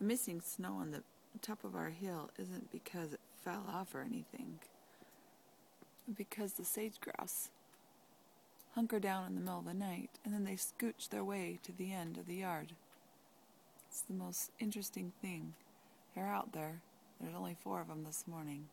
Missing snow on the top of our hill isn't because it fell off or anything, because the sage grouse hunker down in the middle of the night and then they scooch their way to the end of the yard. It's the most interesting thing. They're out there. There's only four of them this morning.